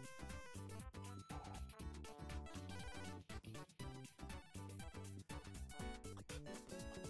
Thank you.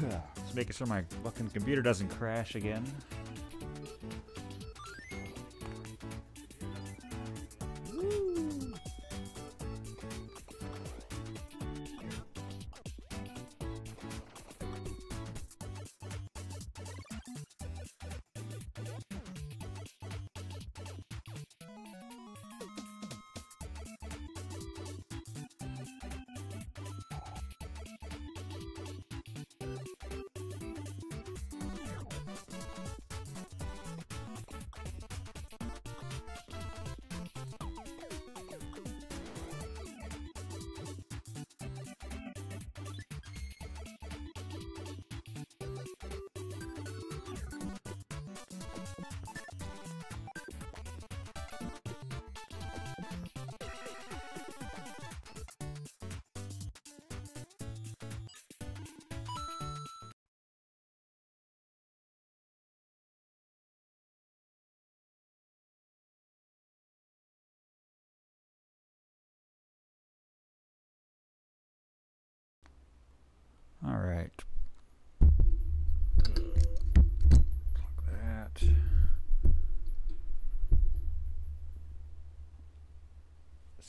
Just making sure my fucking computer doesn't crash again.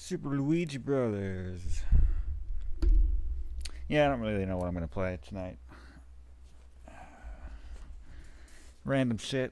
Super Luigi Brothers. Yeah, I don't really know what I'm going to play tonight. Random shit.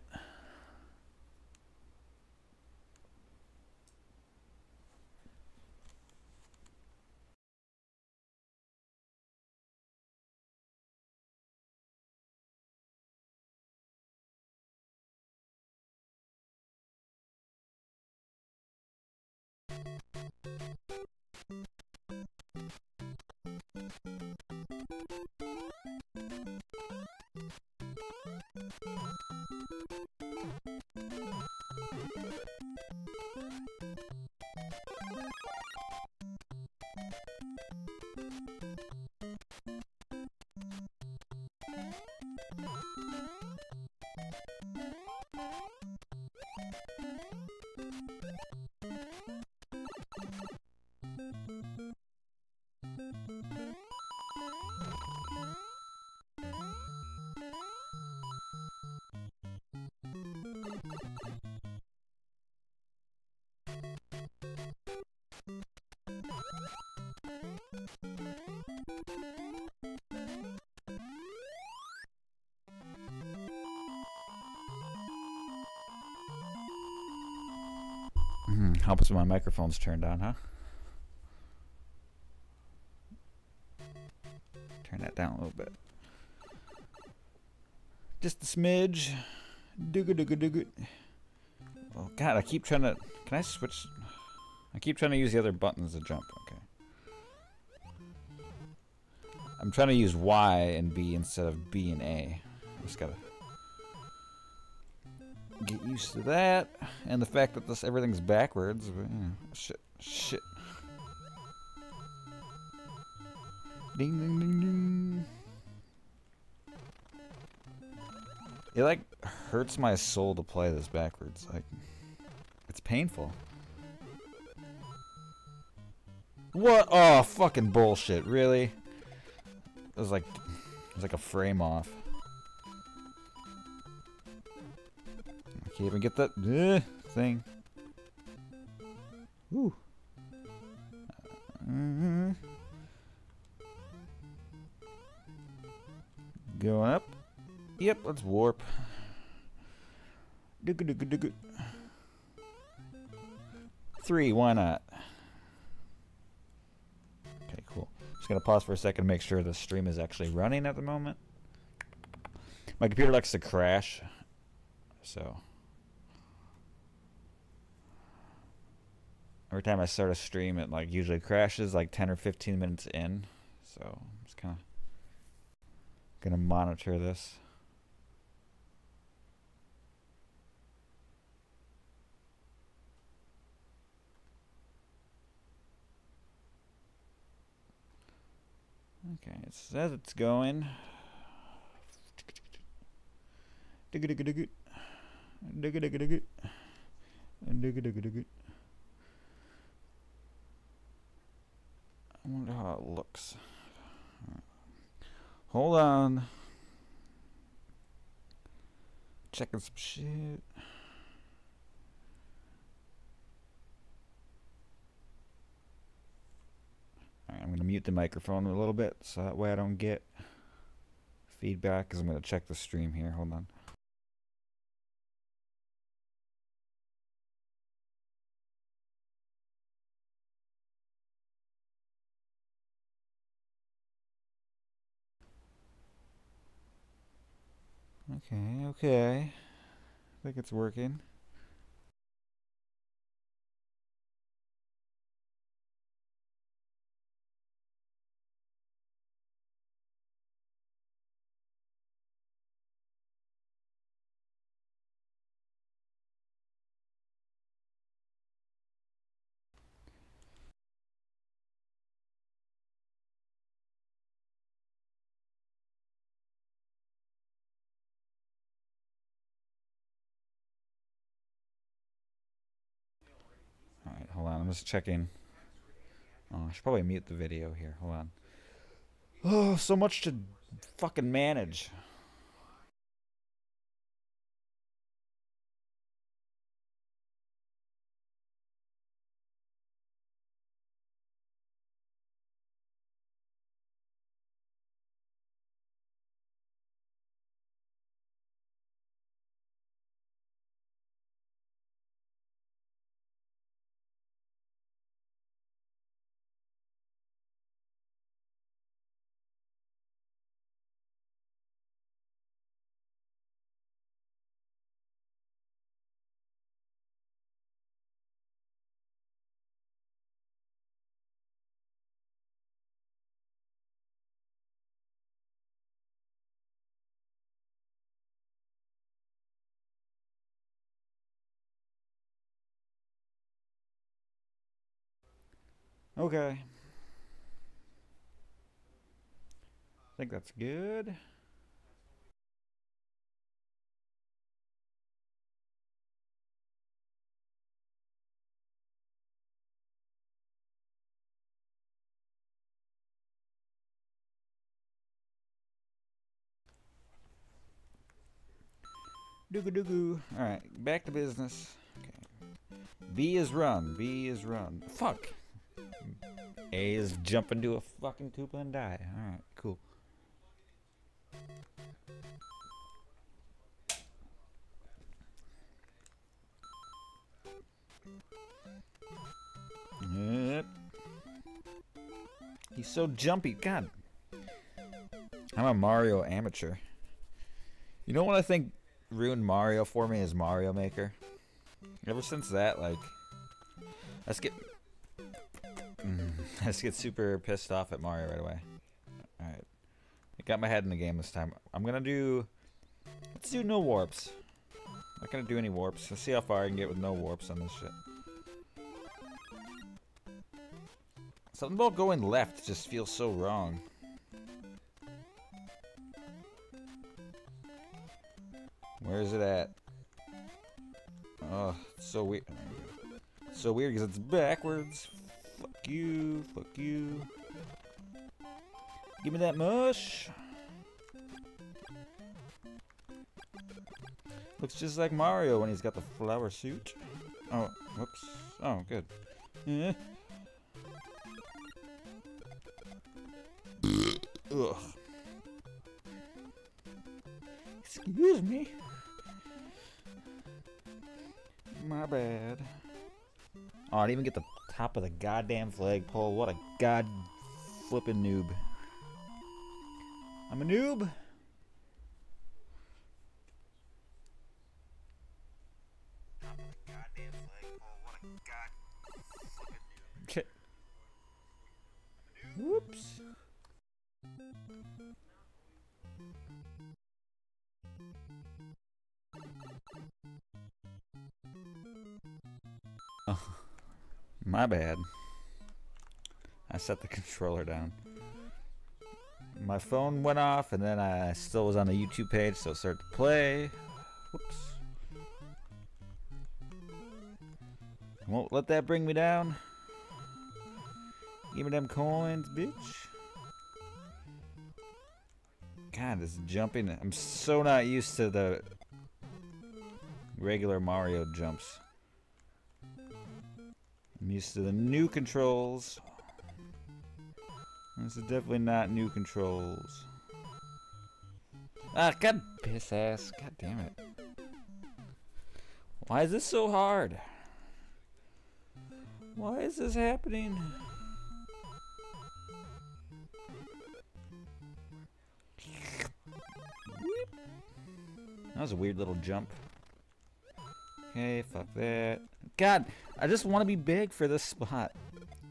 Helps when my microphone's turned on, huh? Turn that down a little bit. Just a smidge. Dooga dooga dooga. Oh god, I keep trying to. Can I switch? I keep trying to use the other buttons to jump. Okay. I'm trying to use Y and B instead of B and A. Just gotta get used to that, and the fact that this everything's backwards. But, shit, shit. Ding ding ding ding. It like hurts my soul to play this backwards. Like, it's painful. What? Oh, fucking bullshit! Really? It was like, it was like a frame off. Can't even get that uh, thing. Ooh. Uh, going up. Yep, let's warp. Three, why not? Okay, cool. Just gonna pause for a second to make sure the stream is actually running at the moment. My computer likes to crash, so every time I start a stream, it like usually crashes like 10 or 15 minutes in. So I'm just kind of gonna monitor this. Okay, it says it's going. Digga digga digga. Digga digga digga. Digga digga digga. I wonder how it looks. Hold on. Checking some shit. Alright, I'm going to mute the microphone a little bit so that way I don't get feedback because I'm going to check the stream here. Hold on. Okay, okay. I think it's working. I'm just checking. Oh, I should probably mute the video here. Hold on. Oh, so much to fucking manage. Okay. I think that's good. Dooga dooga. Alright, back to business. Okay. B is run. B is run. Fuck. A is jump into a fucking Koopa and die. Alright, cool. Yep. He's so jumpy. God. I'm a Mario amateur. You know what I think ruined Mario for me is Mario Maker. Ever since that, like, I get, mm, I just get super pissed off at Mario right away. All right, I got my head in the game this time. I'm gonna do, let's do no warps. Not gonna do any warps. Let's see how far I can get with no warps on this shit. Something about going left just feels so wrong. Where is it at? Oh, it's so weird. So weird because it's backwards. You. Fuck you. Give me that mush. Looks just like Mario when he's got the flower suit. Oh, whoops. Oh, good. Eh. Ugh. Excuse me. My bad. Oh, I didn't even get the top of the goddamn flagpole. What a god flipping noob. I'm a noob. My bad. I set the controller down. My phone went off, and then I still was on the YouTube page, so it started to play. Whoops. Won't let that bring me down. Give me them coins, bitch. God, this jumping. I'm so not used to the regular Mario jumps. I'm used to the new controls. This is definitely not new controls. Ah, god piss ass. God damn it. Why is this so hard? Why is this happening? That was a weird little jump. Okay, fuck that. God, I just want to be big for this spot.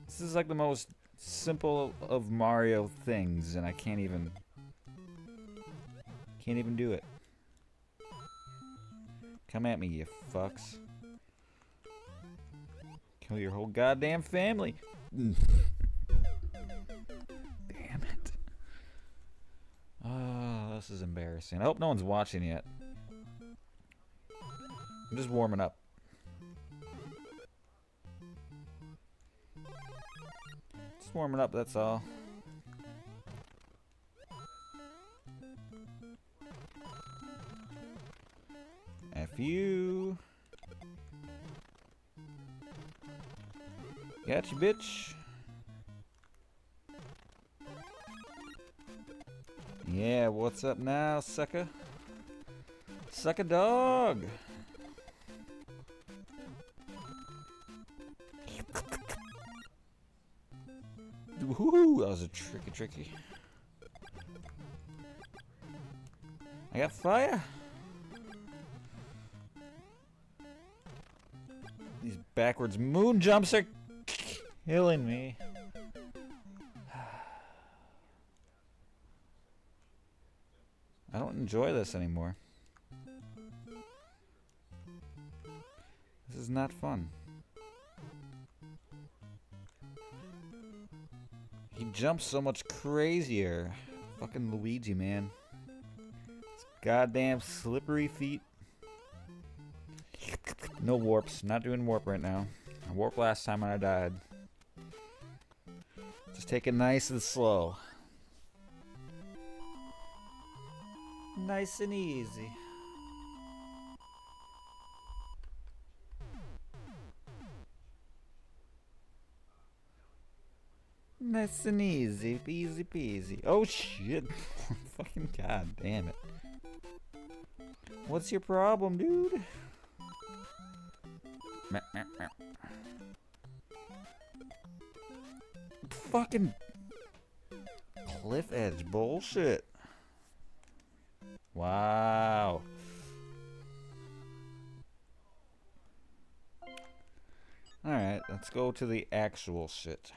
This is like the most simple of Mario things, and I can't even... Can't even do it. Come at me, you fucks. Kill your whole goddamn family. Damn it. Oh, this is embarrassing. I hope no one's watching yet. I'm just warming up. Just warming up, that's all. F you. Gotcha, bitch. Yeah, what's up now, sucker? Suck a dog! Woohoo! That was a tricky, tricky. I got fire. These backwards moon jumps are killing me. I don't enjoy this anymore. This is not fun. He jumps so much crazier. Fucking Luigi, man. Goddamn slippery feet. No warps. Not doing warp right now. I warped last time and I died. Just take it nice and slow. Nice and easy. Nice and easy, easy peasy. Oh shit. Fucking god damn it. What's your problem, dude? Meh, meh, meh. Fucking cliff edge bullshit. Wow. Alright, let's go to the actual shit.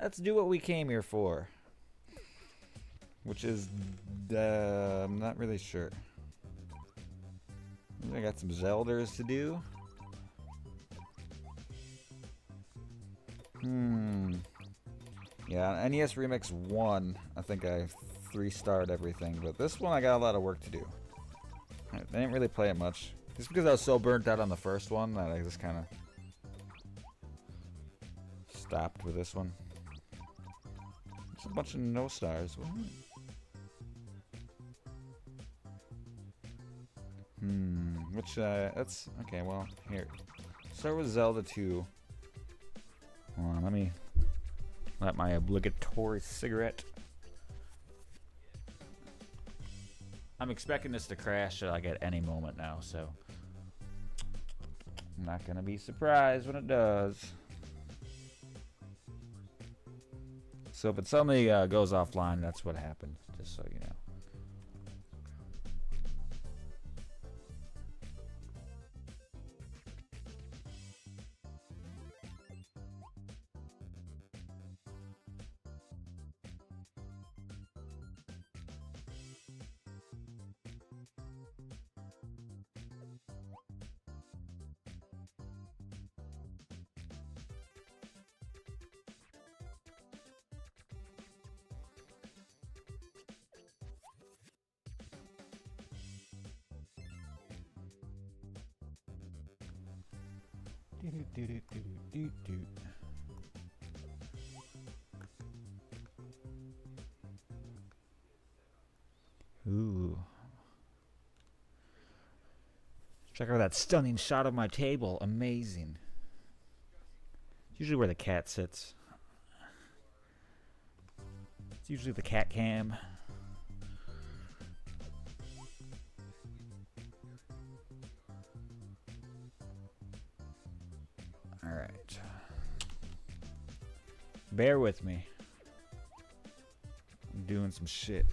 Let's do what we came here for. Which is, uh, I'm not really sure. I got some Zelders to do. Hmm. Yeah, NES Remix 1, I think I three-starred everything, but this one I got a lot of work to do. I didn't really play it much. Just because I was so burnt out on the first one that I just kind of stopped with this one. A bunch of no stars. Hmm, which, uh, that's, okay, well, here. Start with Zelda 2. Hold on, let me let my obligatory cigarette. I'm expecting this to crash like at any moment now, so I'm not gonna be surprised when it does. So if it suddenly uh, goes offline, that's what happened, just so you know. Check out that stunning shot of my table. Amazing. It's usually where the cat sits. It's usually the cat cam. Alright. Bear with me. I'm doing some shit.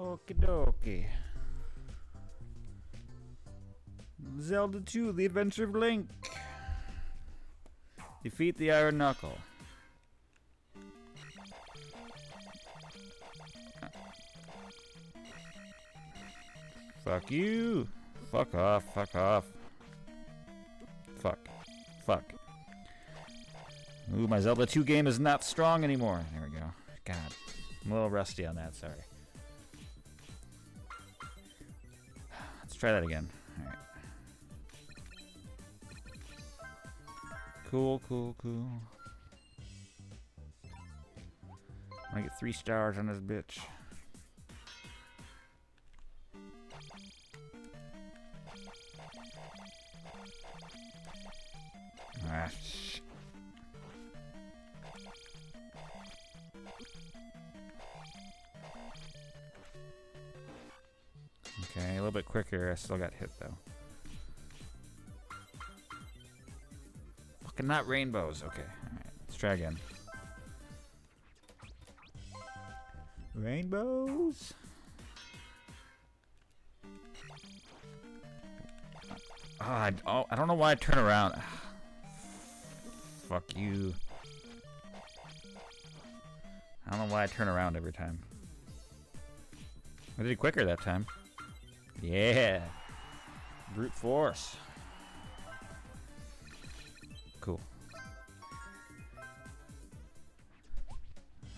Okie dokie. Zelda 2, The Adventure of Link. Defeat the Iron Knuckle. Fuck you. Fuck off, fuck off. Fuck. Fuck. Ooh, my Zelda 2 game is not strong anymore. There we go. God. I'm a little rusty on that, sorry. Try that again. Alright. Cool, cool, cool. I get three stars on this bitch. I still got hit though. Fucking not rainbows. Okay, alright. Let's try again. Rainbows? Ah, I, oh, I don't know why I turn around. Fuck you. I don't know why I turn around every time. I did it quicker that time. Yeah. Brute force. Cool.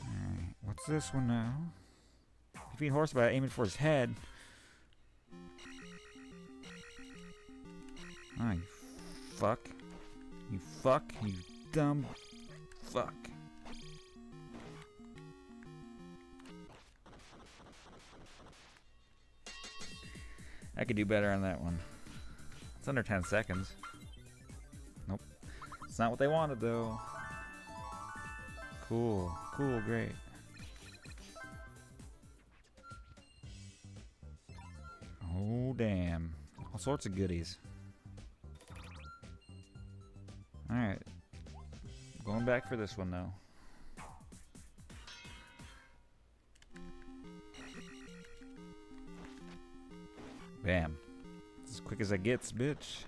Alright, what's this one now? Defeat horse by aiming for his head. Ah, you fuck. You fuck. You dumb fuck. I could do better on that one. It's under 10 seconds. Nope. It's not what they wanted, though. Cool. Cool, great. Oh, damn. All sorts of goodies. Alright. Going back for this one, though. Bam. As quick as I gets, bitch.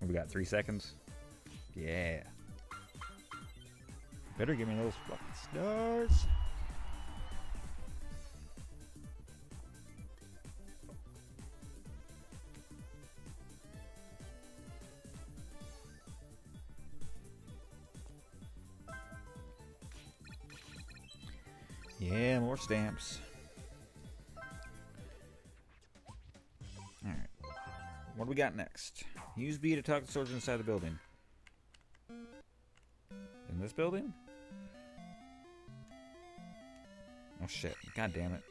We got three seconds. Yeah. Better give me those fucking stars. Yeah, more stamps. Do we got next? Use B to talk to soldiers inside the building. In this building? Oh shit. God damn it.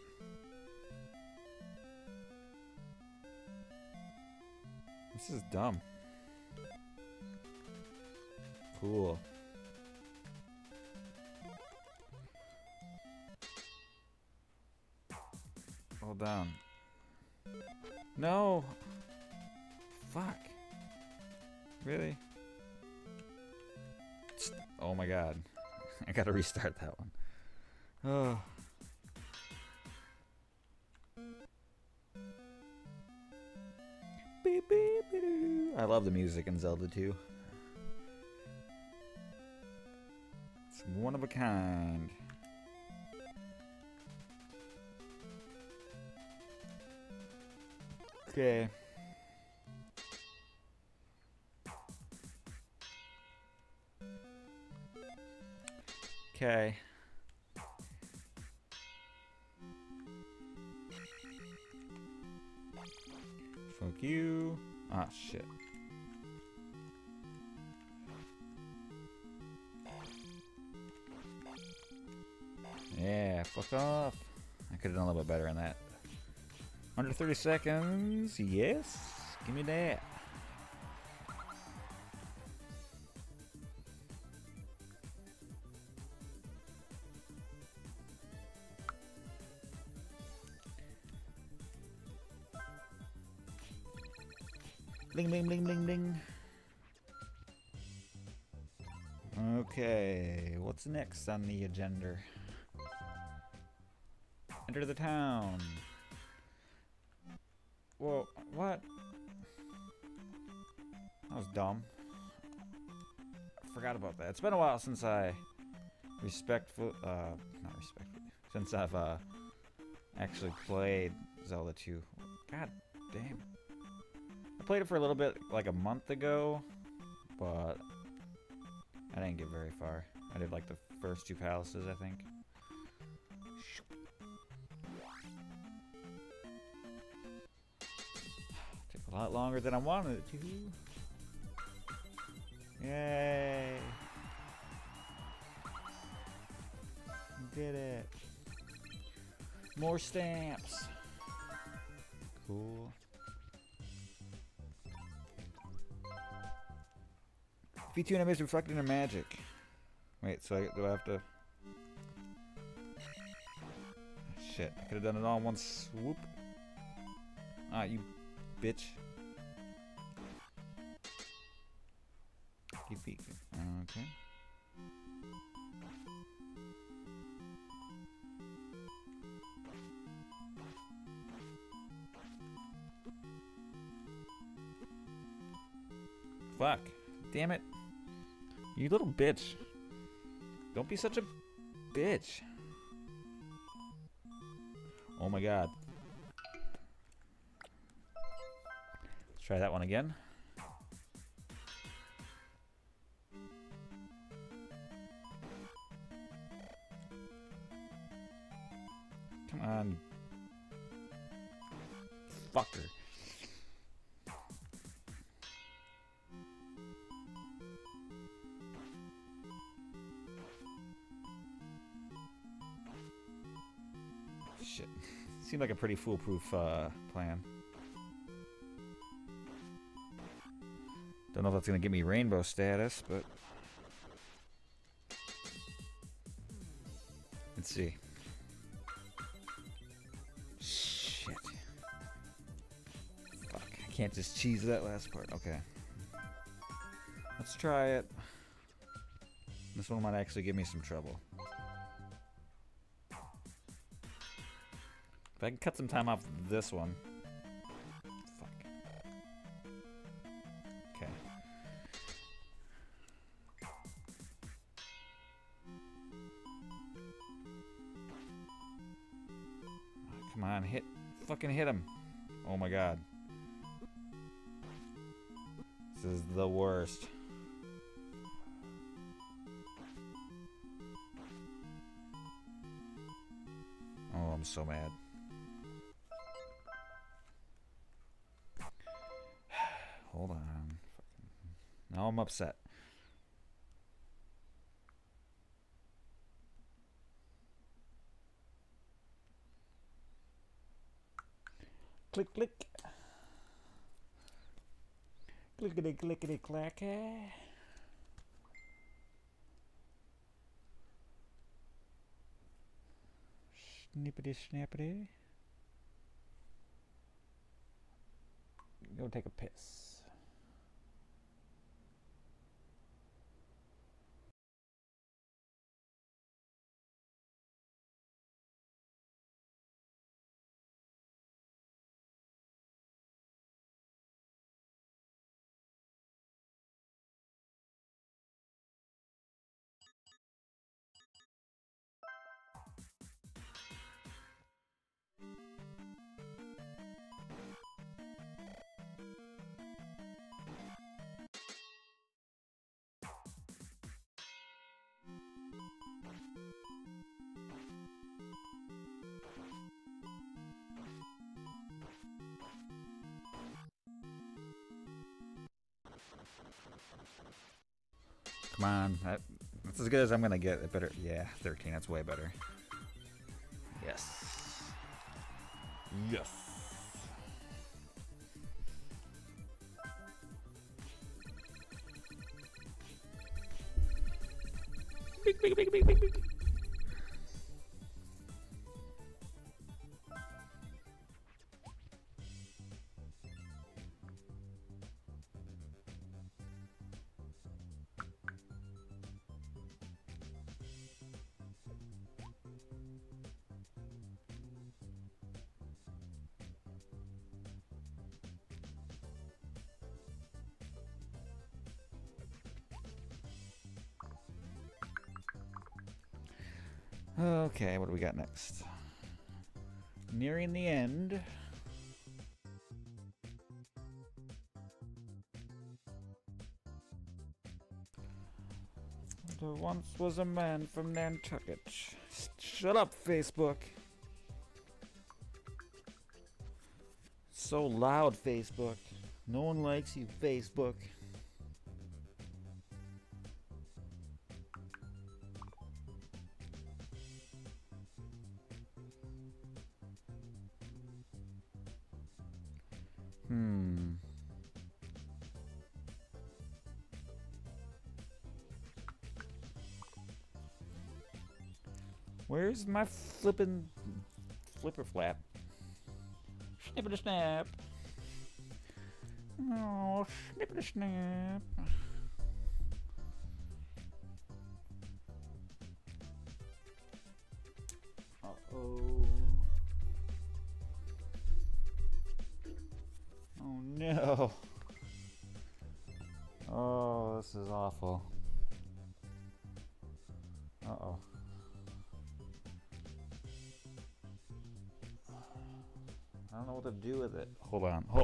This is dumb. Cool. Hold down. No. Fuck. Really? Oh my god. I gotta restart that one. Oh. I love the music in Zelda 2. It's one of a kind. Okay. Okay. Fuck you. Ah, shit. Yeah, fuck off. I could have done a little bit better on that. Under 30 seconds. Yes. Give me that. Next on the agenda? enter the town. Whoa, what? That was dumb. I forgot about that. It's been a while since I respectful, uh, not respectfully, since I've, uh, actually played Zelda 2. God damn. I played it for a little bit, like a month ago, but I didn't get very far. I did like the first two palaces, I think. Took a lot longer than I wanted it to. Yay! Did it. More stamps. Cool. V2 enemies reflecting their magic. Wait, so I, do I have to... Shit, I could have done it all in one swoop. Ah, you bitch. You beat Okay. Fuck. Damn it. You little bitch. Don't be such a bitch. Oh my god. Let's try that one again. Come on. Fucker. Seemed like a pretty foolproof uh, plan. Don't know if that's going to give me rainbow status, but... Let's see. Shit. Fuck, I can't just cheese that last part. Okay. Let's try it. This one might actually give me some trouble. I can cut some time off this one. Upset. Click, click. Clickety, clickety, clacky. Snippety, snappity. Go take a piss. Come on. That, that's as good as I'm going to get. It better. Yeah, 13. That's way better. Yes. Yes. Okay, what do we got next? Nearing the end. There once was a man from Nantucket. Shut up, Facebook. So loud, Facebook. No one likes you, Facebook. Where's my flippin' flipper flap? Snippity snap. Oh, snippity snap.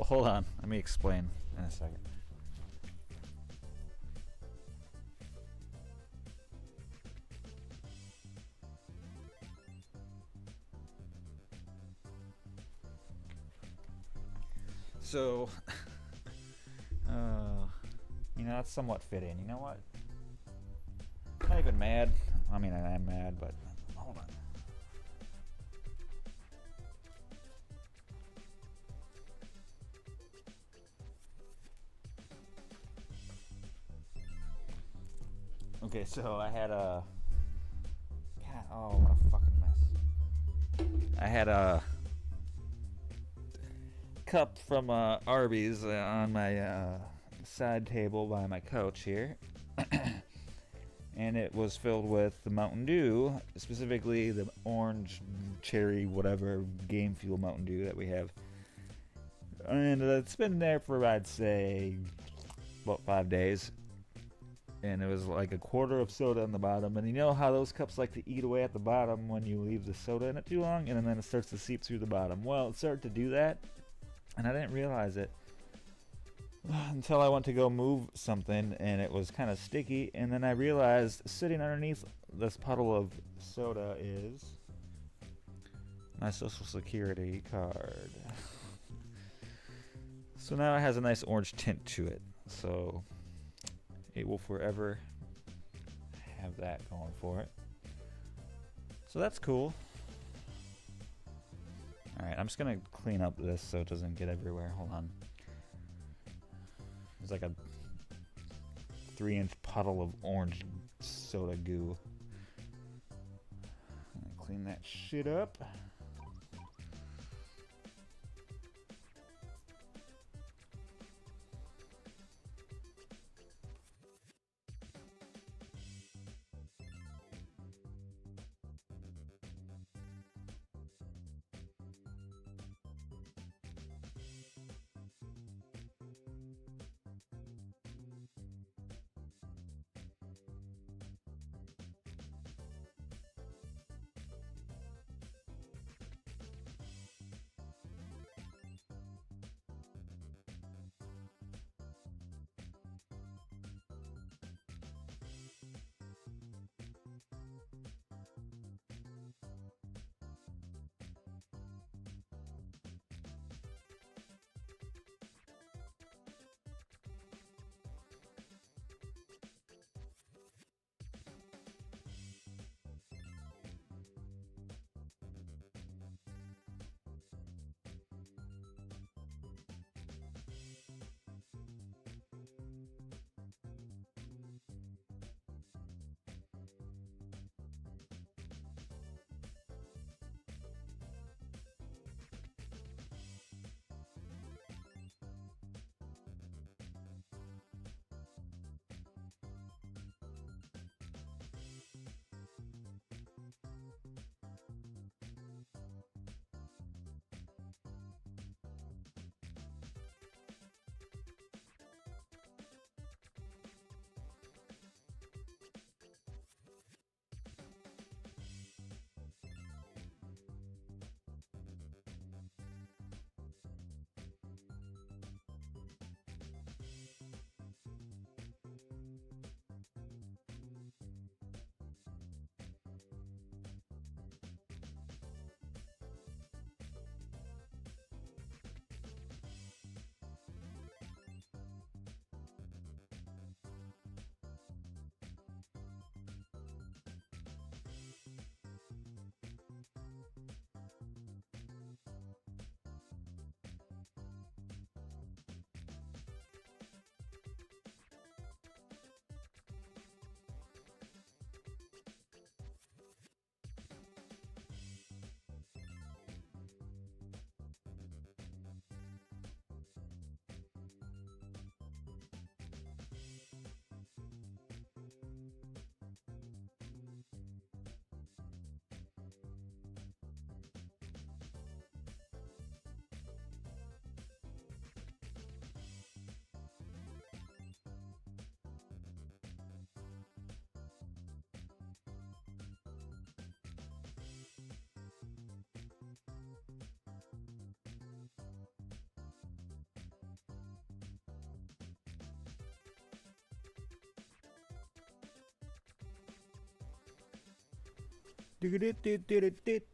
Hold on. Hold, hold on. Let me explain in a second. So, uh, you know, that's somewhat fitting. You know what? I'm not even mad. I mean, I am mad, but Okay, so I had a. God, oh, what a fucking mess. I had a cup from uh, Arby's on my uh, side table by my couch here. and it was filled with the Mountain Dew, specifically the orange, cherry, whatever game fuel Mountain Dew that we have. And it's been there for, I'd say, about five days and it was like a quarter of soda on the bottom. And you know how those cups like to eat away at the bottom when you leave the soda in it too long, and then it starts to seep through the bottom. Well, it started to do that, and I didn't realize it until I went to go move something, and it was kind of sticky. And then I realized sitting underneath this puddle of soda is my social security card. so now it has a nice orange tint to it. So it will forever have that going for it. So that's cool. Alright, I'm just gonna clean up this so it doesn't get everywhere. Hold on. There's like a three inch puddle of orange soda goo. Clean that shit up.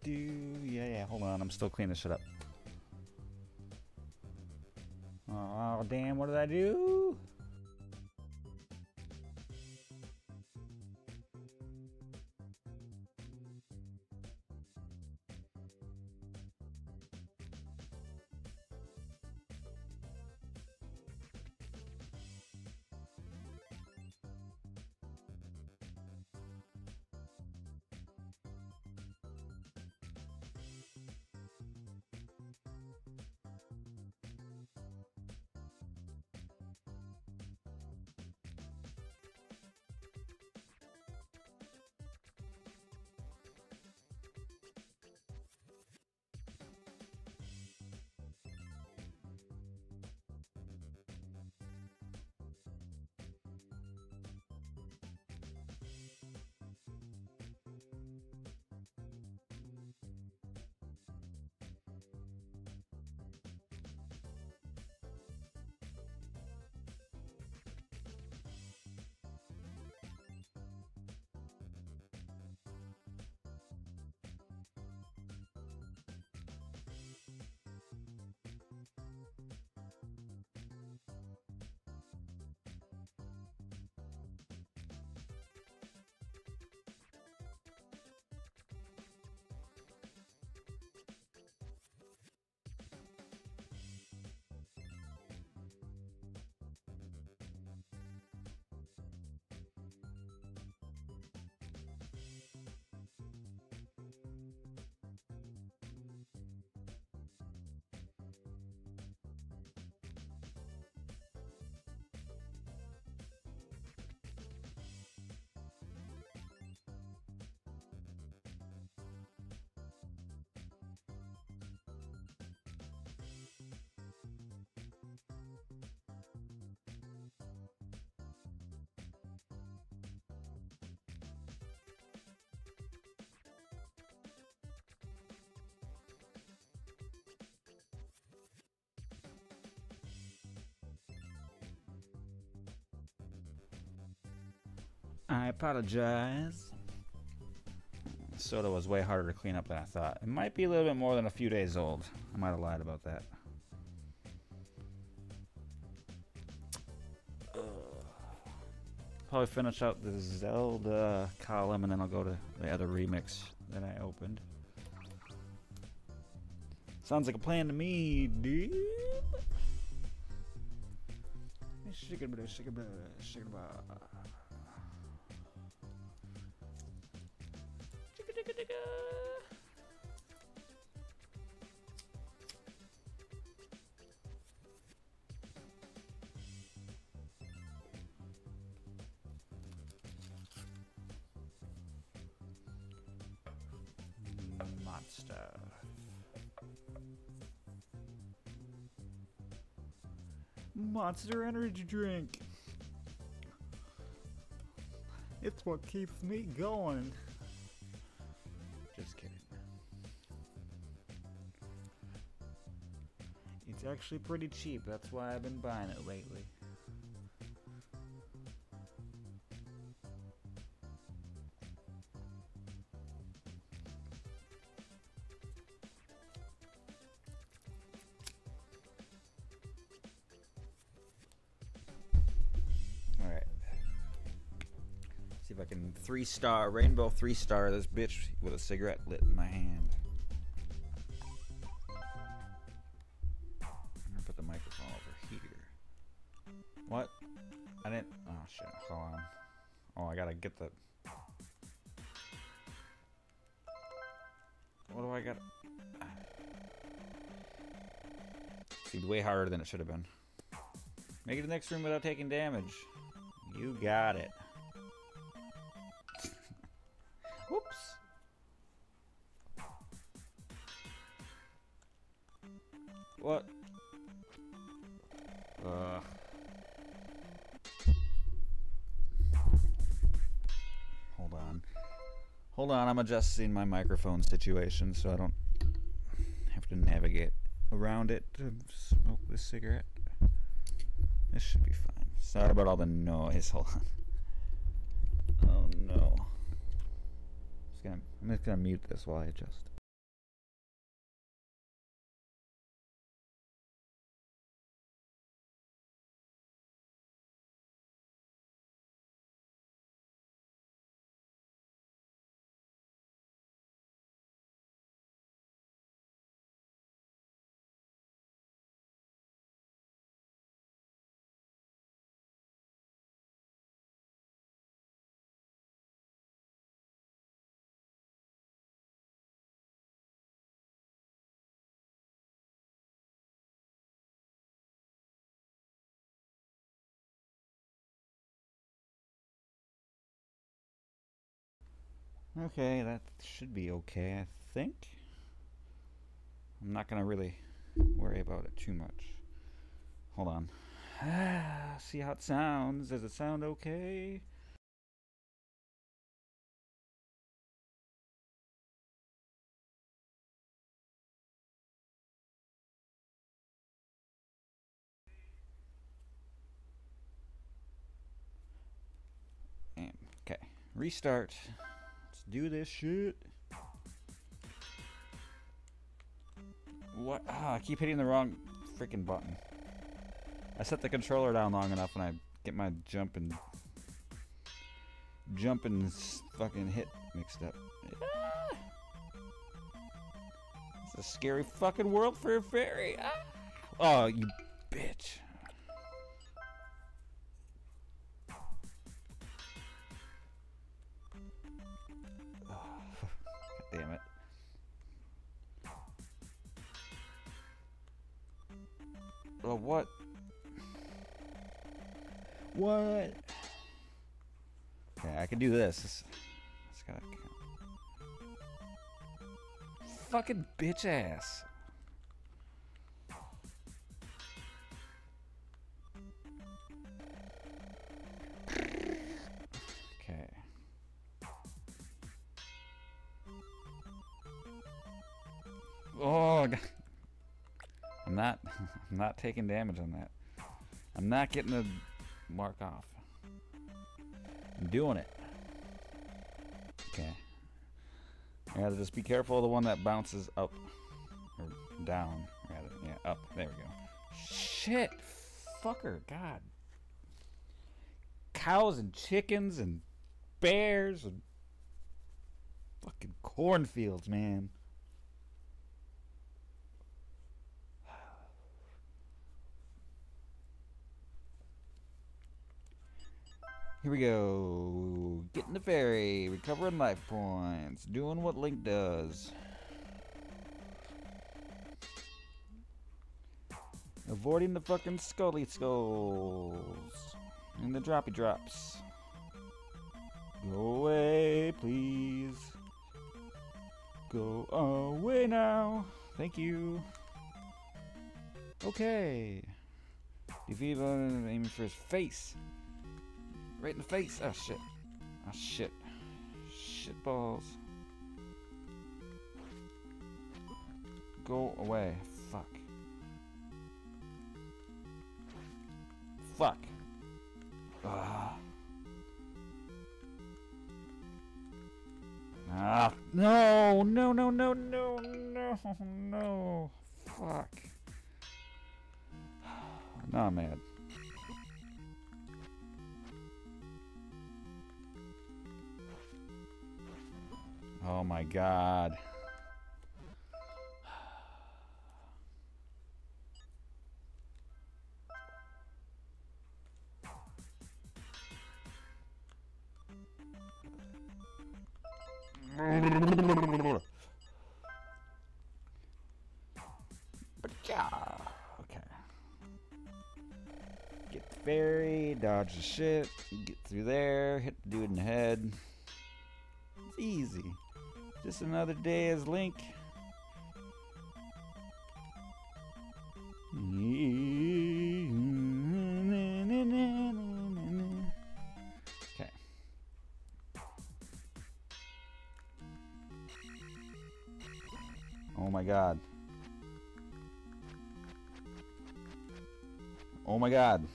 Yeah, yeah, hold on. I'm still cleaning this shit up. Oh, damn, what did I do? I apologize. Soda was way harder to clean up than I thought. It might be a little bit more than a few days old. I might have lied about that. Probably finish out the Zelda column and then I'll go to the other remix that I opened. Sounds like a plan to me, dude. Shake it, shake it, shake it, Monster energy drink. It's what keeps me going. Just kidding. It's actually pretty cheap. That's why I've been buying it lately. Three star, rainbow three star this bitch with a cigarette lit in my hand. I'm gonna put the microphone over here. What? I didn't. Oh shit, hold on. Oh, I gotta get the. What do I got? Ah. Seemed way harder than it should have been. Make it to the next room without taking damage. You got it. I'm adjusting my microphone situation so I don't have to navigate around it to smoke this cigarette. This should be fine. Sorry about all the noise. Hold on. Oh no. Just gonna, I'm just gonna mute this while I adjust. Okay, that should be okay, I think. I'm not gonna really worry about it too much. Hold on. See how it sounds. Does it sound okay? Okay, restart. Do this shit. What? Ah, I keep hitting the wrong freaking button. I set the controller down long enough and I get my jump and jump and fucking hit mixed up. Ah! It's a scary fucking world for a fairy. Ah! Oh, you bitch. Oh, what? What? Okay, I can do this. This, this gotta count. Fucking bitch ass. Okay. Oh, God. I'm not. I'm not taking damage on that. I'm not getting the mark off. I'm doing it. Okay. I gotta just be careful of the one that bounces up or down. Rather, yeah, up. There we go. Shit, fucker, God. Cows and chickens and bears and fucking cornfields, man. Here we go. Getting the fairy, recovering life points, doing what Link does. Avoiding the fucking scully skulls and the droppy drops. Go away, please. Go away now. Thank you. Okay. Defeat aiming for his face. Right in the face. Oh shit. Oh shit. Shit balls. Go away. Fuck. Fuck. Ah. Ah. No, no, no, no, no, no, no. Fuck. Now I'm Oh my god. But yeah, okay. Get the fairy, dodge the shit, get through there, hit the dude in the head. It's easy. Just another day as Link. Okay. Oh my god. Oh my god.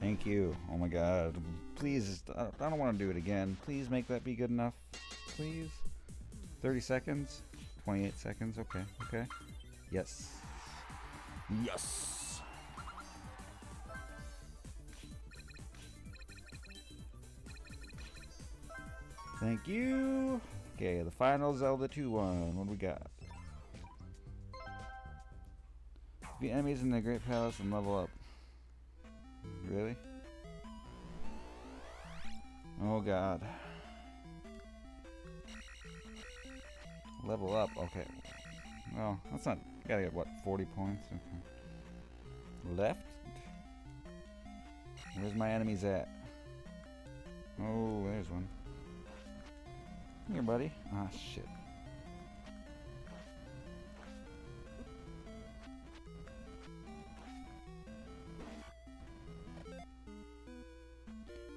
Thank you. Oh my god. Please, I don't want to do it again. Please make that be good enough. Please. 30 seconds? 28 seconds? Okay, okay. Yes. Yes! Thank you. Okay, the final Zelda 2-1. What do we got? Beat enemies in the Great Palace and level up. Really? Oh god. Level up, okay. Well, that's not... Gotta get, what, 40 points? Okay. Left? Where's my enemies at? Oh, there's one. Here, buddy. Ah, shit.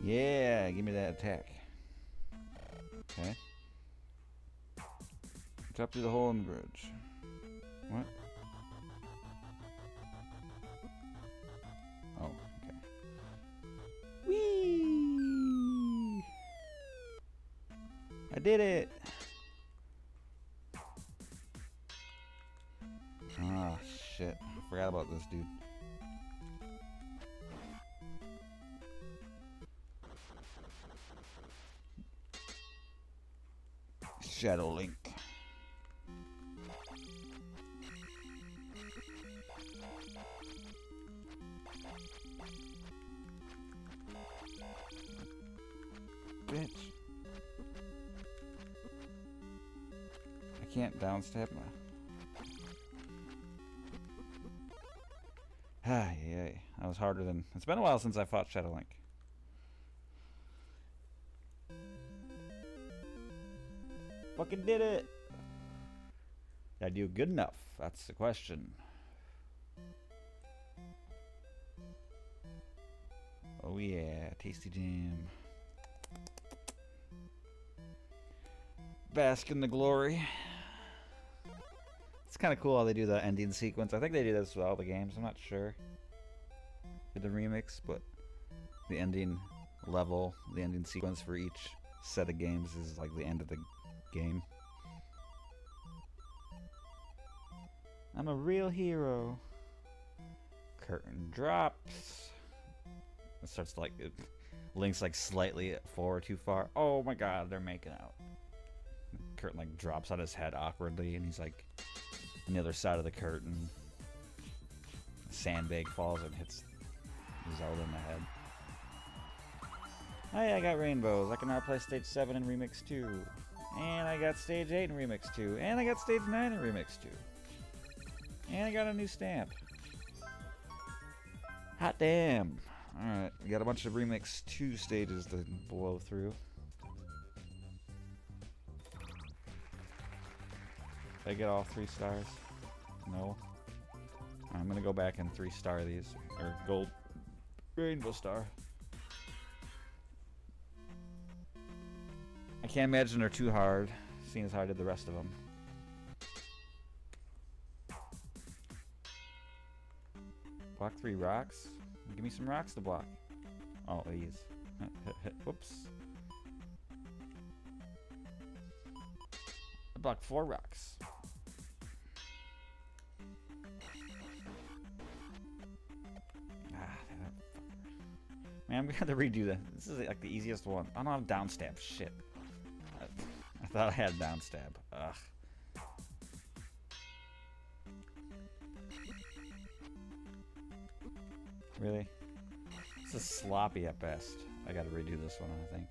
Yeah, give me that attack. Okay. Drop through the hole in the bridge. What? Oh, okay. Whee! I did it! Ah, shit. I forgot about this dude. Shadow Link. Bitch. I can't down stab my... Ah, yeah, that was harder than... It's been a while since I fought Shadow Link. Fucking did it! Did I do good enough? That's the question. Oh yeah, tasty jam. Bask in the glory. It's kind of cool how they do the ending sequence. I think they do this with all the games. I'm not sure. With the remix, but the ending level, the ending sequence for each set of games is like the end of the game. I'm a real hero. Curtain drops. It starts to like it links like slightly forward too far. Oh my god, they're making out. Curtain like drops on his head awkwardly, and he's like on the other side of the curtain. sandbag falls and hits Zelda in the head. Hey, I got rainbows. I can now play stage 7 in Remix 2. And I got stage 8 in Remix 2. And I got stage 9 in Remix 2. And I got a new stamp. Hot damn. Alright, we got a bunch of Remix 2 stages to blow through. Did I get all three stars? No. I'm gonna go back and three star these. Or gold rainbow star. I can't imagine they're too hard, seeing as how I did the rest of them. Block three rocks? Give me some rocks to block. Oh, these. Whoops. I blocked four rocks. Ah, Man, I'm gonna have to redo that. This is like the easiest one. I don't have down stab. Shit. Thought I had down stab. Ugh. Really? This is sloppy at best. I gotta redo this one, I think.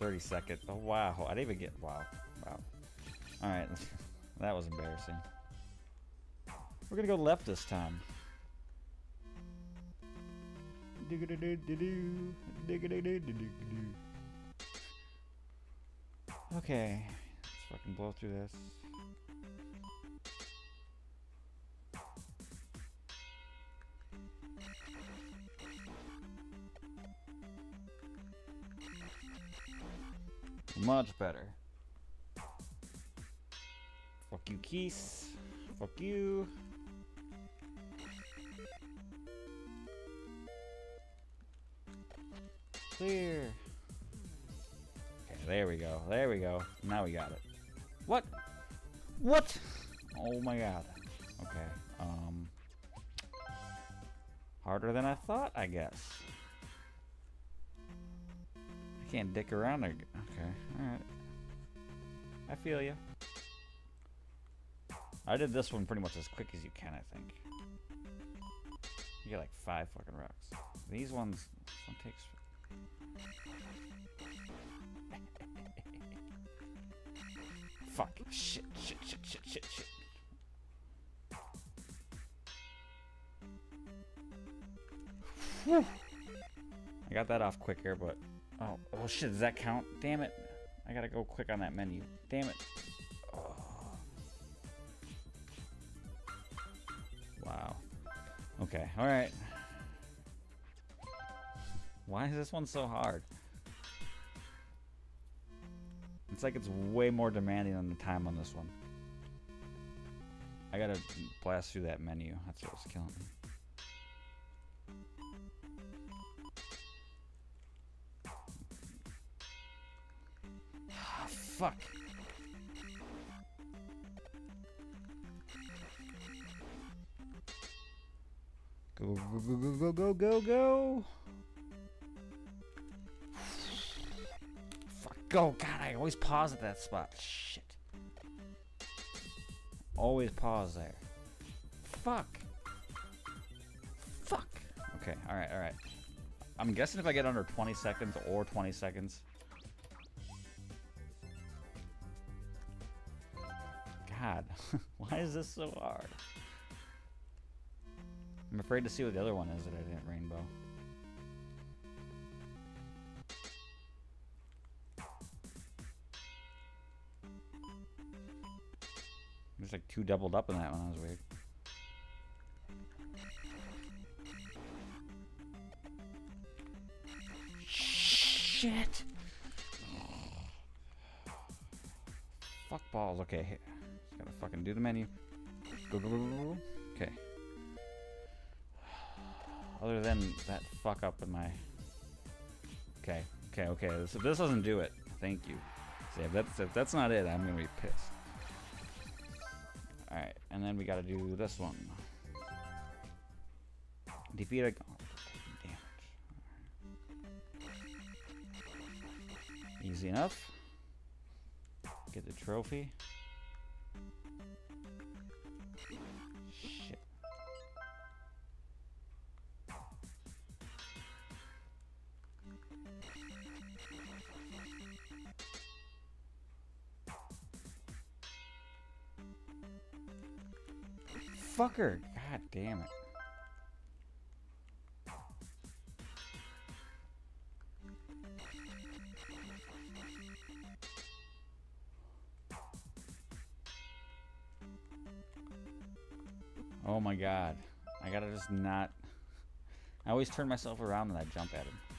Thirty second. Oh wow! I didn't even get. Wow! Wow! All right, that was embarrassing. We're gonna go left this time. Okay, let's fucking blow through this. Much better. Fuck you, Keys. Fuck you. Clear. Okay, there we go. There we go. Now we got it. What? What? Oh my god. Okay. Um. Harder than I thought, I guess. I can't dick around. Okay. Alright. I feel you. I did this one pretty much as quick as you can, I think. You get like five fucking rocks. These ones, this one takes. Fuck. Shit, shit, shit, shit, shit, shit. Whew. I got that off quicker, but... Oh, oh shit, does that count? Damn it. I gotta go quick on that menu. Damn it. Wow. Okay, alright. Why is this one so hard? It's like it's way more demanding than the time on this one. I gotta blast through that menu. That's what's killing me. Ah, fuck. Go, go, go, go, go, go, go, go. Go. God, I always pause at that spot. Shit. Always pause there. Fuck. Fuck. Okay, alright, alright. I'm guessing if I get under 20 seconds or 20 seconds, God, why is this so hard? I'm afraid to see what the other one is that I didn't rainbow. There's like two doubled up in that one. That was weird. Shit! Fuck balls. Okay, just Gotta fucking do the menu. Go, go, go, go, Okay. Other than that fuck up in my... Okay, okay, okay. So this doesn't do it. Thank you. See, if that's, if that's not it, I'm gonna be pissed. Alright, and then we gotta do this one. Defeat a... Oh, Easy enough. Get the trophy. Fucker! God damn it. Oh my god. I gotta just not... I always turn myself around and I jump at him.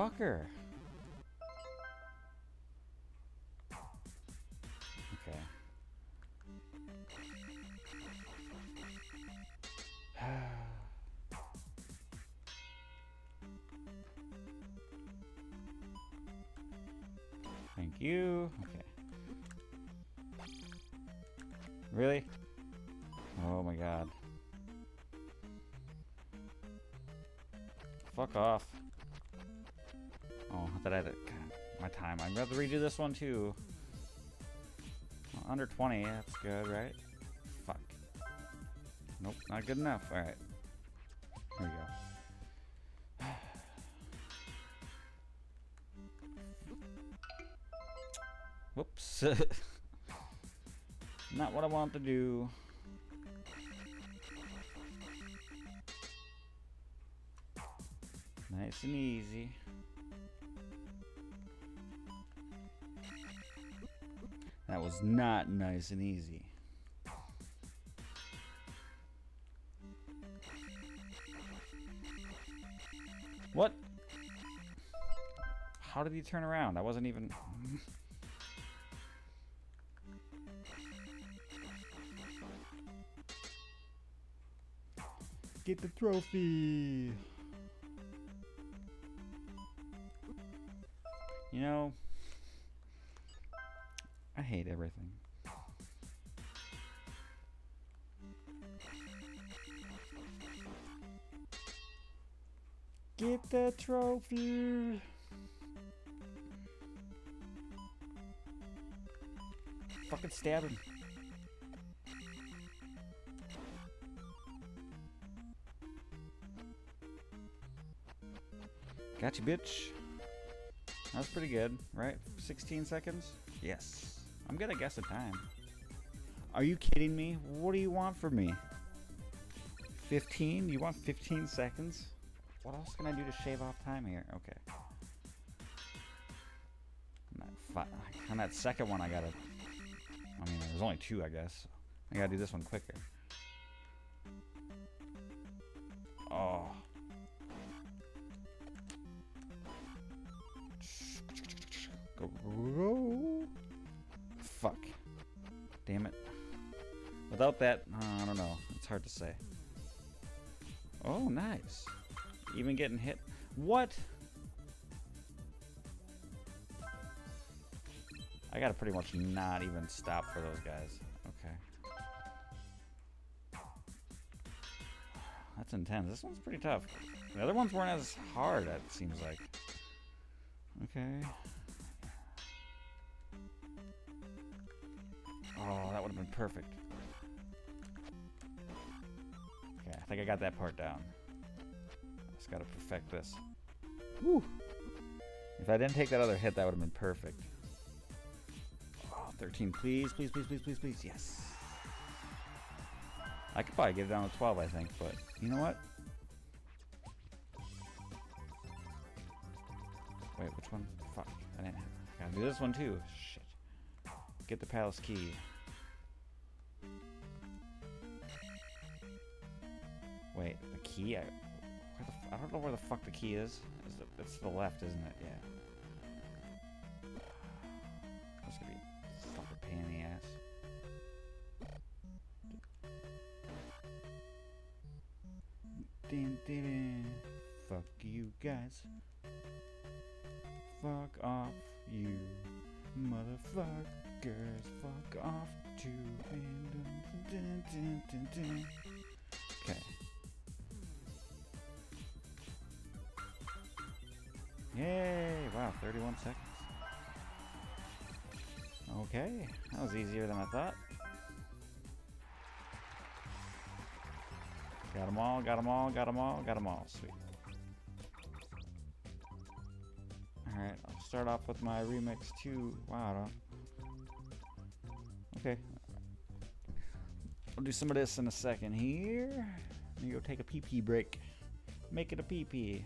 Fucker. Okay. Thank you. Okay. Really? Oh my god. Fuck off. That I had my time. I'm have to redo this one too. Well, under 20, that's good, right? Fuck. Nope, not good enough. Alright. Here we go. Whoops. not what I want to do. Nice and easy. That was not nice and easy. What? How did he turn around? I wasn't even... Get the trophy! You know... I hate everything. Get the trophy. Fucking stab him. Gotcha, bitch. That was pretty good, right? 16 seconds? Yes. I'm gonna guess a time. Are you kidding me? What do you want from me? 15? You want 15 seconds? What else can I do to shave off time here? Okay. On that, second one, I gotta... I mean, there's only two, I guess. I gotta do this one quicker. Oh. Go, go. Fuck. Without that, uh, I don't know. It's hard to say. Oh, nice. Even getting hit. What? I gotta pretty much not even stop for those guys. Okay. That's intense. This one's pretty tough. The other ones weren't as hard, it seems like. Okay. Oh, that would have been perfect. Think I got that part down. Just gotta perfect this. Woo! If I didn't take that other hit, that would have been perfect. Oh, 13, please, please, please, please, please, please. Yes. I could probably get it down to 12, I think, but you know what? Wait, which one? Fuck. I didn't have. I gotta do this one too. Shit. Get the palace key. Wait, the key? I, the, I don't know where the fuck the key is. is it, it's to the left, isn't it? Yeah. That's gonna be a fucking pain in the ass. Dun, dun, dun. Fuck you guys. Fuck off, you motherfuckers. Fuck off too. Okay. Yay! Wow, 31 seconds. Okay, that was easier than I thought. Got them all, got them all, got them all, got them all. Sweet. Alright, I'll start off with my remix 2. Wow, Okay. I'll do some of this in a second here. Let me go take a pee pee break. Make it a pee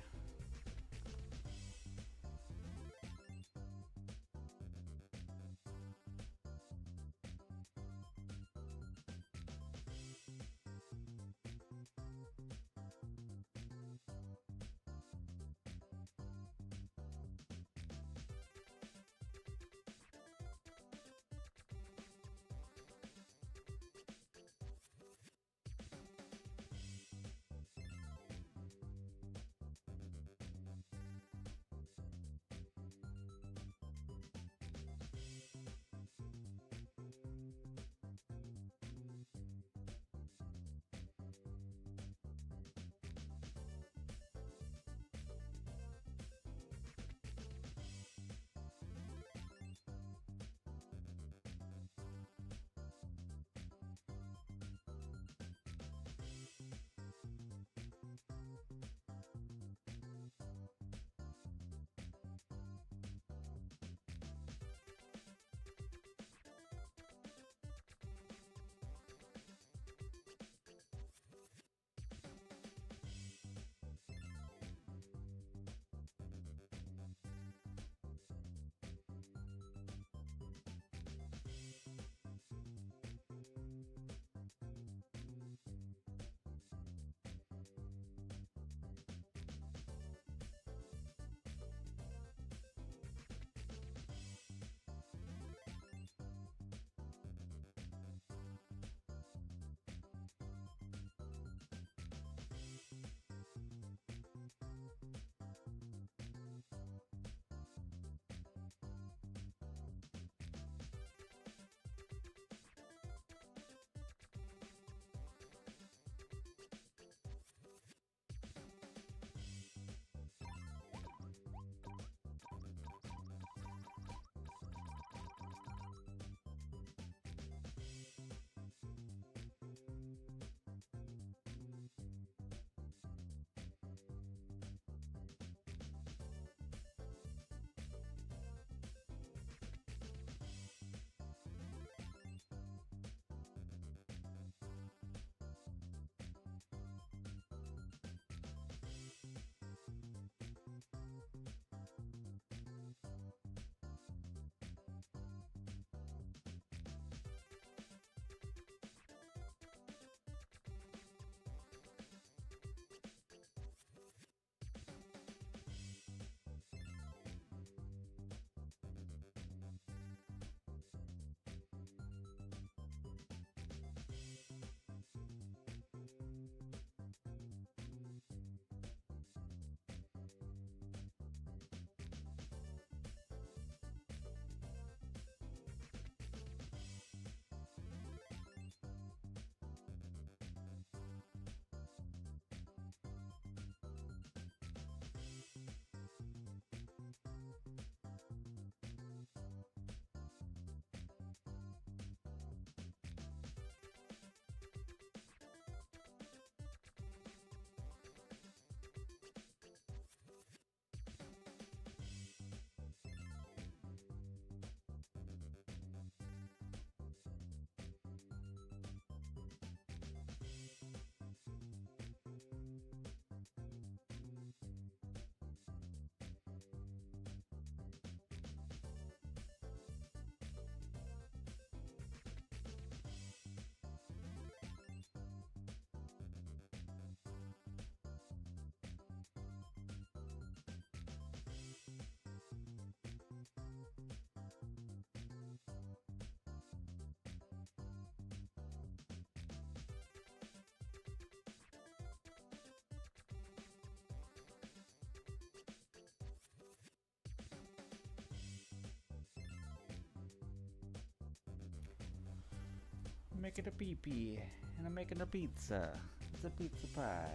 making a pee pee, and I'm making a pizza. It's a pizza pie.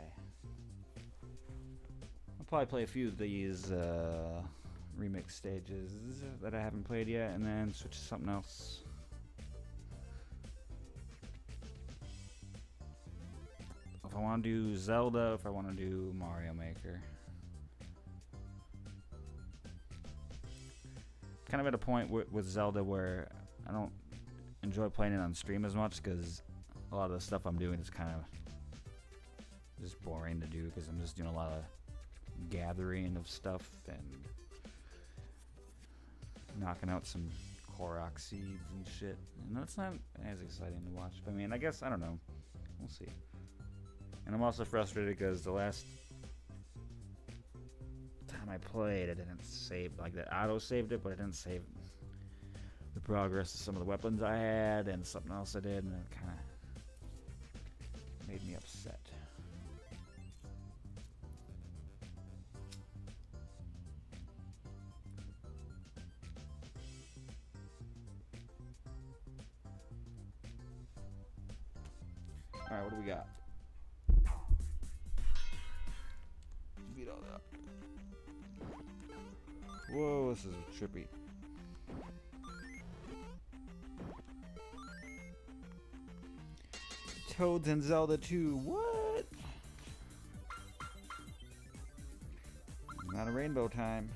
I'll probably play a few of these uh, remix stages that I haven't played yet, and then switch to something else. If I want to do Zelda, if I want to do Mario Maker. Kind of at a point with, with Zelda where I don't enjoy playing it on stream as much because a lot of the stuff I'm doing is kind of just boring to do because I'm just doing a lot of gathering of stuff and knocking out some Korok seeds and shit. And that's not as exciting to watch. But I mean, I guess, I don't know. We'll see. And I'm also frustrated because the last time I played, I didn't save, like, the auto saved it, but I didn't save progress of some of the weapons I had and something else I did, and it kind of made me upset. Alright, what do we got? Beat all that. Whoa, this is trippy. Toads and Zelda 2. What? Not a rainbow time.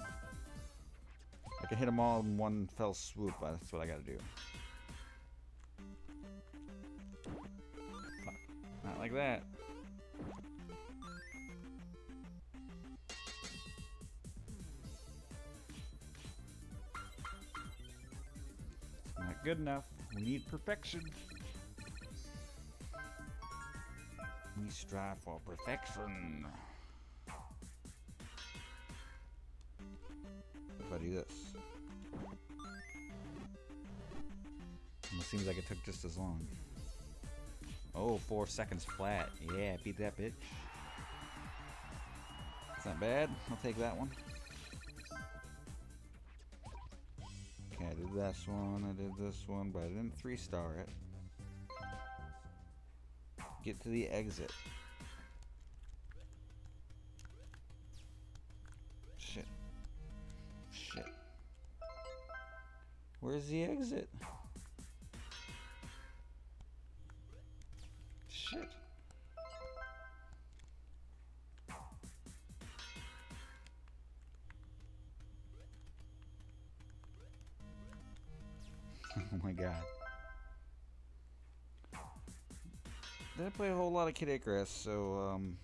I can hit them all in one fell swoop, but that's what I gotta do. Not like that. Not good enough. We need perfection. We strive for perfection. If I do this. Almost seems like it took just as long. Oh, four seconds flat. Yeah, beat that bitch. It's not bad. I'll take that one. Okay, I did this one, I did this one, but I didn't three star Get to the exit. Shit. Shit. Where's the exit? Shit. oh my god. Didn't play a whole lot of Kid Icarus, so um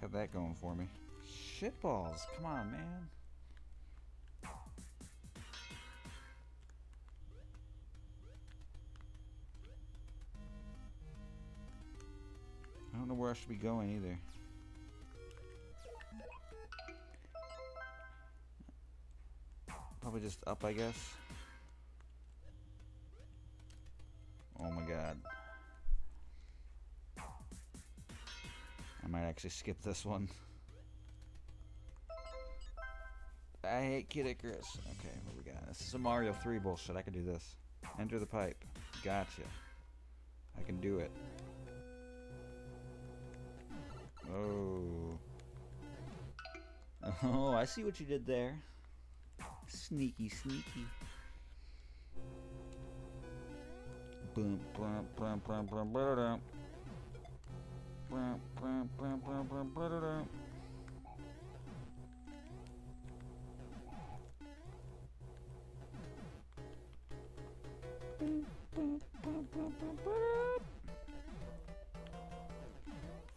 got that going for me. Shitballs, come on, man. I don't know where I should be going either. Probably just up, I guess. Oh my god. I might actually skip this one. I hate Kid Icarus. Okay, what we got? This is a Mario 3 bullshit. I can do this. Enter the pipe. Gotcha. I can do it. Oh. Oh, I see what you did there. Sneaky, sneaky.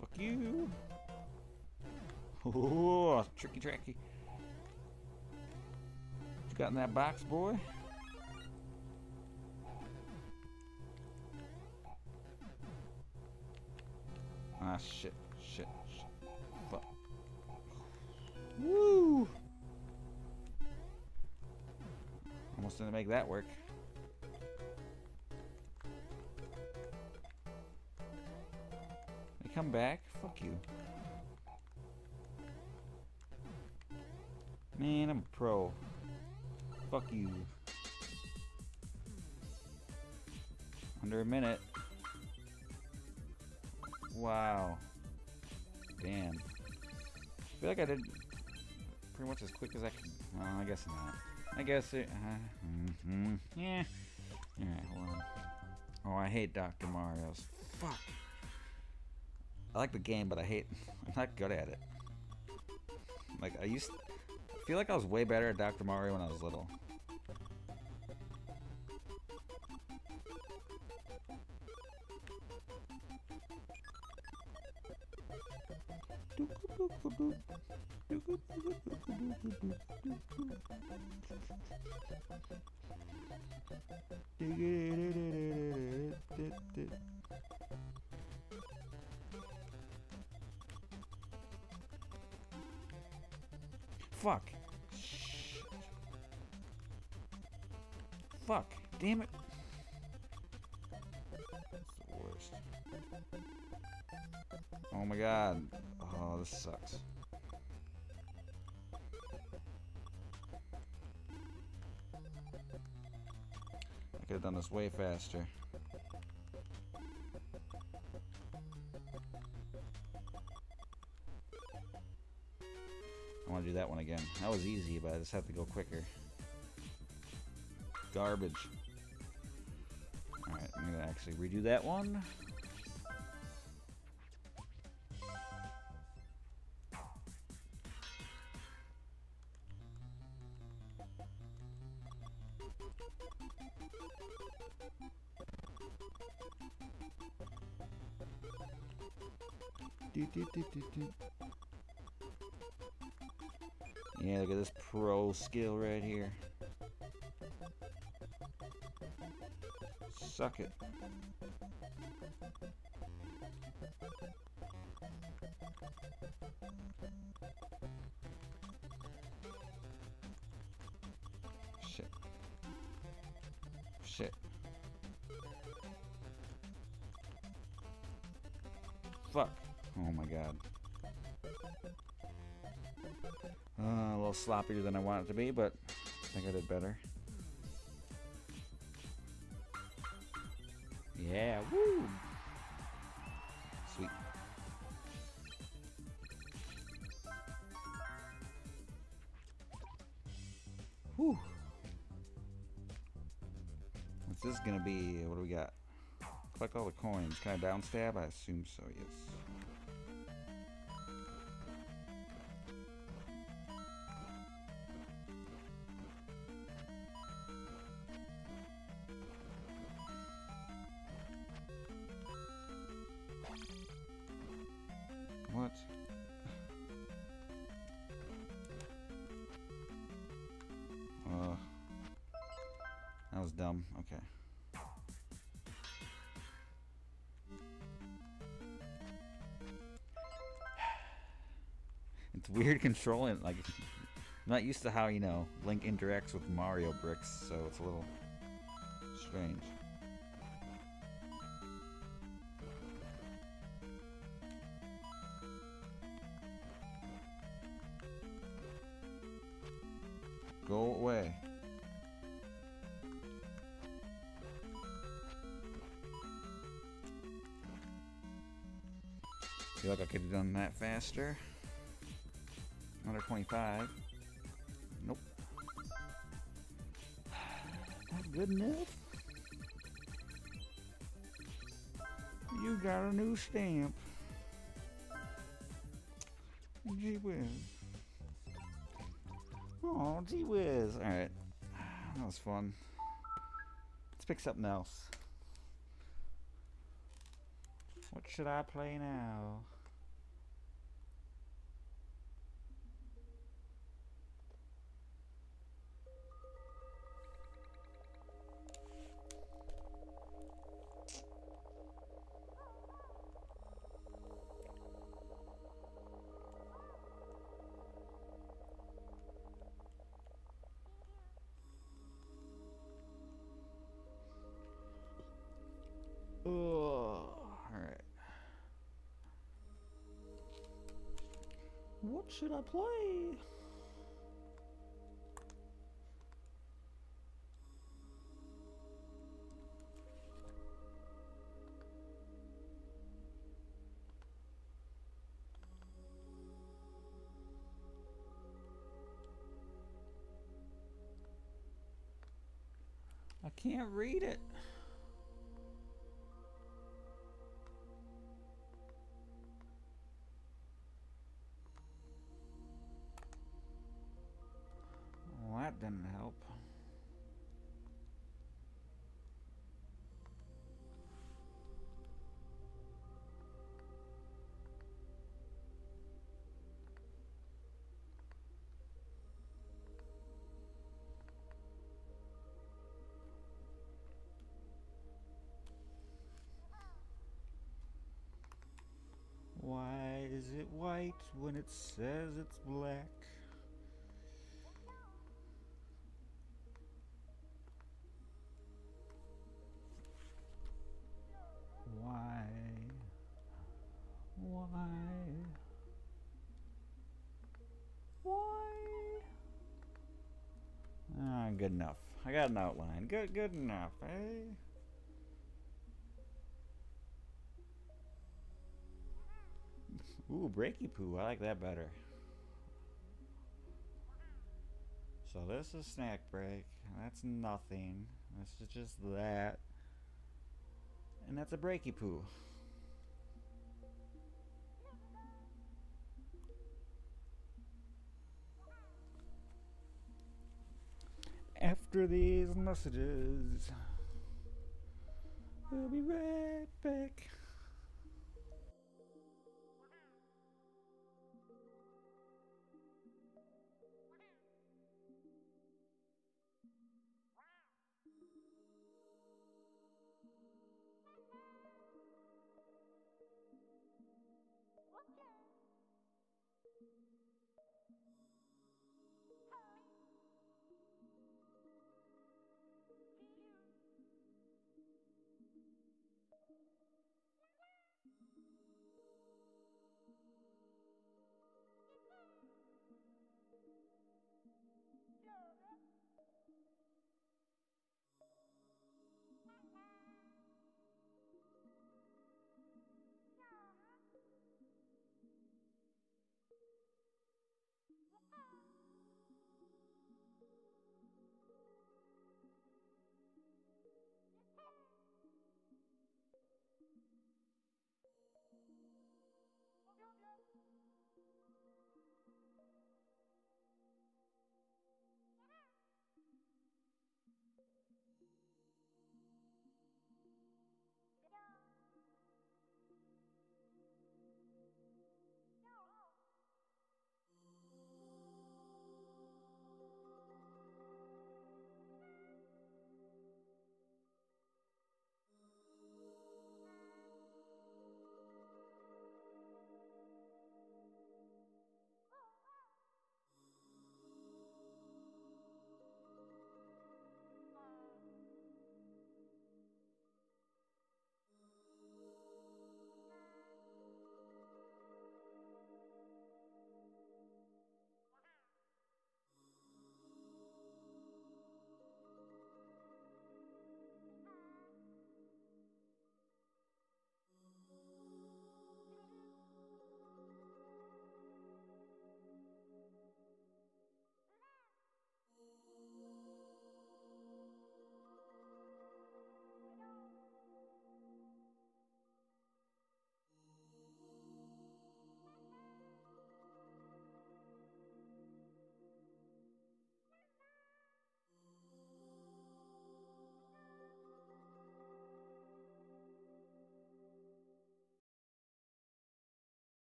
Fuck you. Oh, tricky, tricky. What you got in that box, boy? Ah, shit, shit, shit. Fuck. Woo! Almost didn't make that work. They come back? Fuck you. Man, I'm a pro. Fuck you. Under a minute. Wow. Damn. I feel like I did pretty much as quick as I could. Well, I guess not. I guess it. Uh, mm -hmm. Yeah. Alright, hold on. Oh, I hate Dr. Mario's. Fuck. I like the game, but I hate. I'm not good at it. Like I used. I feel like I was way better at Dr. Mario when I was little. Fuck. Fuck. Damn it. That's the worst. Oh my god. Oh, this sucks. I could have done this way faster. I want to do that one again. That was easy, but I just have to go quicker. Garbage. Alright, I'm going to actually redo that one. Yeah, look at this pro skill right here. Suck it. Shit. Shit. Fuck. Oh my god. Uh, a little sloppier than I want it to be, but I think I did better. Yeah, woo! Sweet. Whew. What's this gonna be? What do we got? Collect all the coins. Can I down stab? I assume so, yes. Weird controlling like I'm not used to how, you know, Link interacts with Mario bricks, so it's a little strange. Go away. Feel like I could have done that faster. Under 25. Nope. Not good enough. You got a new stamp. Gee whiz. Oh, gee whiz. Alright. That was fun. Let's pick something else. What should I play now? should I play? I can't read it. White when it says it's black? Why? Why? Why? Ah, good enough. I got an outline. Good, good enough, eh? Ooh, breaky poo. I like that better. So this is snack break. That's nothing. This is just that. And that's a breaky poo. After these messages, we'll be right back.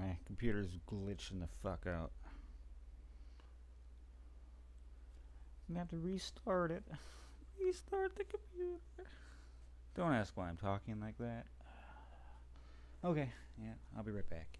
My computer's glitching the fuck out. I'm gonna have to restart it. Restart the computer. Don't ask why I'm talking like that. Okay, yeah, I'll be right back.